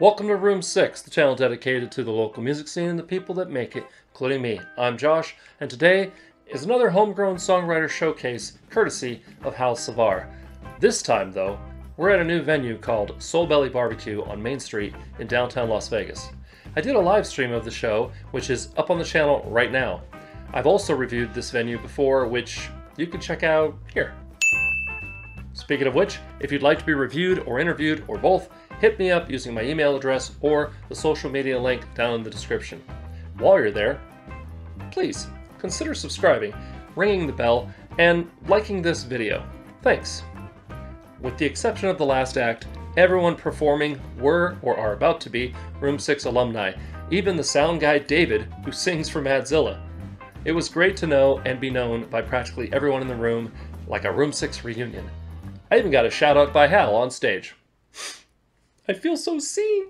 Welcome to Room 6, the channel dedicated to the local music scene and the people that make it, including me. I'm Josh, and today is another homegrown songwriter showcase courtesy of Hal Savar. This time, though, we're at a new venue called Soul Belly Barbecue on Main Street in downtown Las Vegas. I did a live stream of the show, which is up on the channel right now. I've also reviewed this venue before, which you can check out here. Speaking of which, if you'd like to be reviewed or interviewed or both, hit me up using my email address or the social media link down in the description. While you're there, please consider subscribing, ringing the bell, and liking this video. Thanks. With the exception of the last act, everyone performing were or are about to be Room 6 alumni, even the sound guy David, who sings for Madzilla. It was great to know and be known by practically everyone in the room, like a Room 6 reunion. I even got a shout out by Hal on stage. I feel so seen.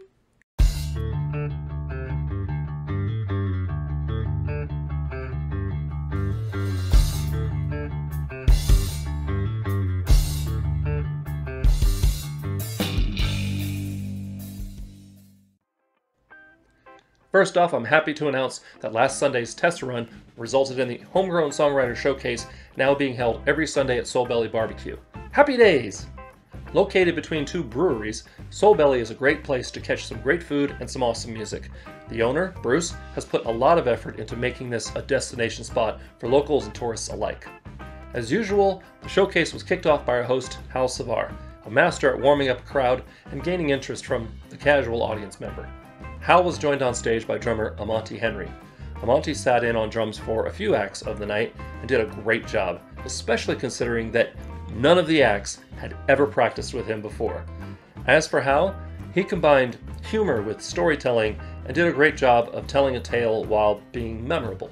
First off, I'm happy to announce that last Sunday's test run resulted in the Homegrown Songwriter Showcase now being held every Sunday at Soul Belly Barbecue. Happy days! Located between two breweries, Soul Belly is a great place to catch some great food and some awesome music. The owner, Bruce, has put a lot of effort into making this a destination spot for locals and tourists alike. As usual, the showcase was kicked off by our host, Hal Savar, a master at warming up a crowd and gaining interest from the casual audience member. Hal was joined on stage by drummer Amonte Henry. Amonte sat in on drums for a few acts of the night and did a great job, especially considering that none of the acts had ever practiced with him before. As for Hal, he combined humor with storytelling and did a great job of telling a tale while being memorable.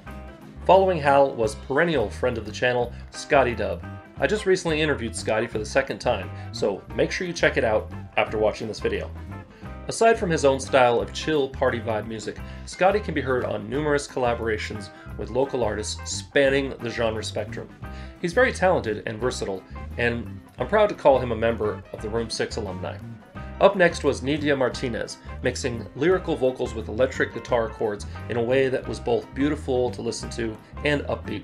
Following Hal was perennial friend of the channel, Scotty Dub. I just recently interviewed Scotty for the second time, so make sure you check it out after watching this video. Aside from his own style of chill party vibe music, Scotty can be heard on numerous collaborations with local artists spanning the genre spectrum. He's very talented and versatile, and I'm proud to call him a member of the Room 6 alumni. Up next was Nidia Martinez, mixing lyrical vocals with electric guitar chords in a way that was both beautiful to listen to and upbeat.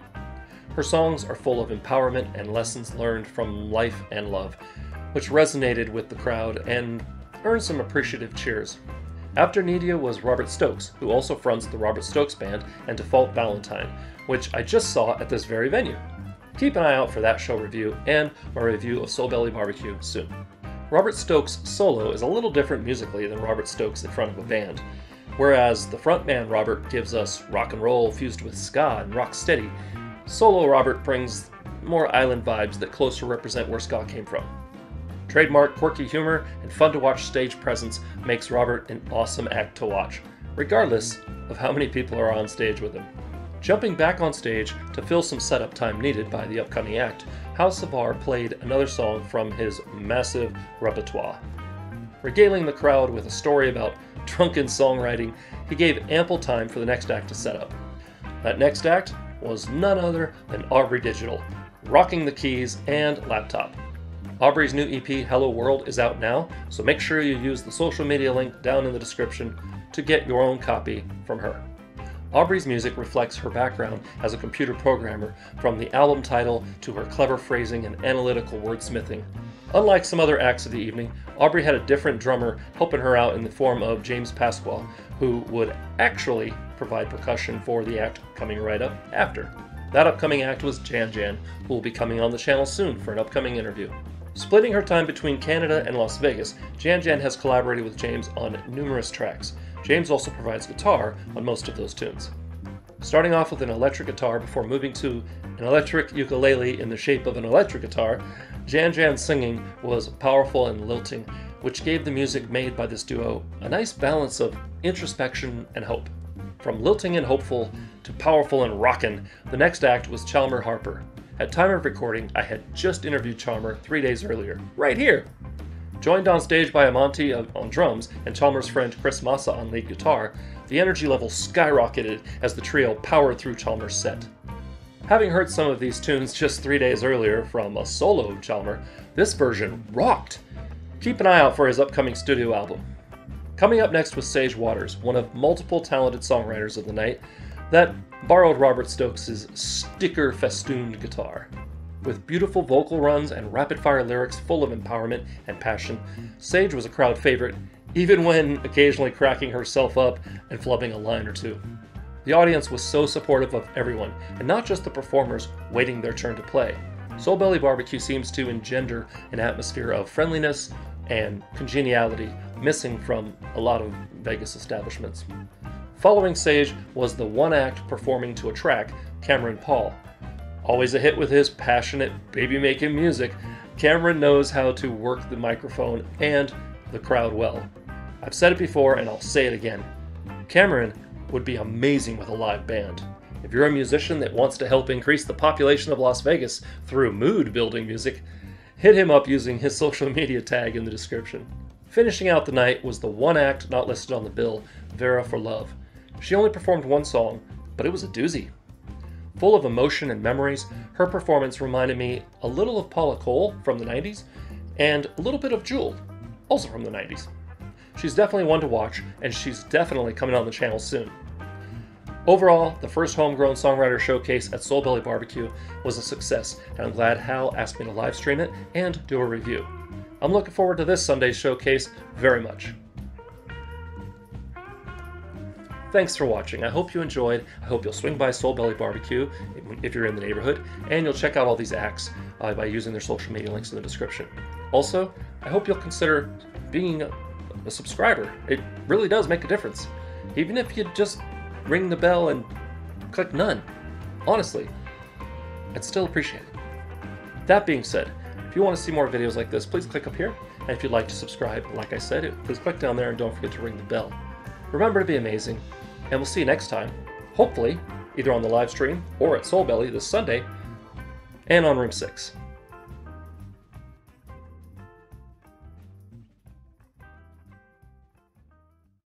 Her songs are full of empowerment and lessons learned from life and love, which resonated with the crowd and earned some appreciative cheers. After Nidia was Robert Stokes, who also fronts the Robert Stokes Band and Default Valentine, which I just saw at this very venue. Keep an eye out for that show review and my review of Soul Belly Barbecue soon. Robert Stokes' solo is a little different musically than Robert Stokes in front of a band. Whereas the frontman Robert gives us rock and roll fused with ska and rock steady, solo Robert brings more island vibes that closer represent where ska came from. Trademark quirky humor and fun to watch stage presence makes Robert an awesome act to watch, regardless of how many people are on stage with him. Jumping back on stage to fill some setup time needed by the upcoming act, Hal Savar played another song from his massive repertoire. Regaling the crowd with a story about drunken songwriting, he gave ample time for the next act to set up. That next act was none other than Aubrey Digital, rocking the keys and laptop. Aubrey's new EP, Hello World, is out now, so make sure you use the social media link down in the description to get your own copy from her. Aubrey's music reflects her background as a computer programmer, from the album title to her clever phrasing and analytical wordsmithing. Unlike some other acts of the evening, Aubrey had a different drummer helping her out in the form of James Pasquale, who would actually provide percussion for the act coming right up after. That upcoming act was Jan Jan, who will be coming on the channel soon for an upcoming interview. Splitting her time between Canada and Las Vegas, Jan Jan has collaborated with James on numerous tracks. James also provides guitar on most of those tunes. Starting off with an electric guitar before moving to an electric ukulele in the shape of an electric guitar, Jan Jan's singing was powerful and lilting, which gave the music made by this duo a nice balance of introspection and hope. From lilting and hopeful to powerful and rockin', the next act was Chalmer Harper. At time of recording, I had just interviewed Chalmer three days earlier, right here. Joined on stage by Amonte on drums and Chalmer's friend Chris Massa on lead guitar, the energy level skyrocketed as the trio powered through Chalmer's set. Having heard some of these tunes just three days earlier from a solo Chalmer, this version rocked. Keep an eye out for his upcoming studio album. Coming up next was Sage Waters, one of multiple talented songwriters of the night that borrowed Robert Stokes' sticker festooned guitar. With beautiful vocal runs and rapid fire lyrics full of empowerment and passion, Sage was a crowd favorite, even when occasionally cracking herself up and flubbing a line or two. The audience was so supportive of everyone, and not just the performers waiting their turn to play. Soul Belly Barbecue seems to engender an atmosphere of friendliness and congeniality missing from a lot of Vegas establishments. Following Sage was the one act performing to a track, Cameron Paul. Always a hit with his passionate baby making music, Cameron knows how to work the microphone and the crowd well. I've said it before and I'll say it again. Cameron would be amazing with a live band. If you're a musician that wants to help increase the population of Las Vegas through mood building music, hit him up using his social media tag in the description. Finishing out the night was the one act not listed on the bill, Vera for Love. She only performed one song, but it was a doozy. Full of emotion and memories, her performance reminded me a little of Paula Cole from the 90s and a little bit of Jewel, also from the 90s. She's definitely one to watch, and she's definitely coming on the channel soon. Overall, the first homegrown songwriter showcase at Soul Belly Barbecue was a success, and I'm glad Hal asked me to live stream it and do a review. I'm looking forward to this Sunday's showcase very much. Thanks for watching. I hope you enjoyed. I hope you'll swing by Soul Belly Barbecue if you're in the neighborhood, and you'll check out all these acts uh, by using their social media links in the description. Also, I hope you'll consider being a, subscriber. It really does make a difference. Even if you just ring the bell and click none. Honestly, I'd still appreciate it. That being said, if you want to see more videos like this, please click up here. And if you'd like to subscribe, like I said, please click down there and don't forget to ring the bell. Remember to be amazing, and we'll see you next time, hopefully, either on the live stream or at Soul Belly this Sunday, and on Room 6.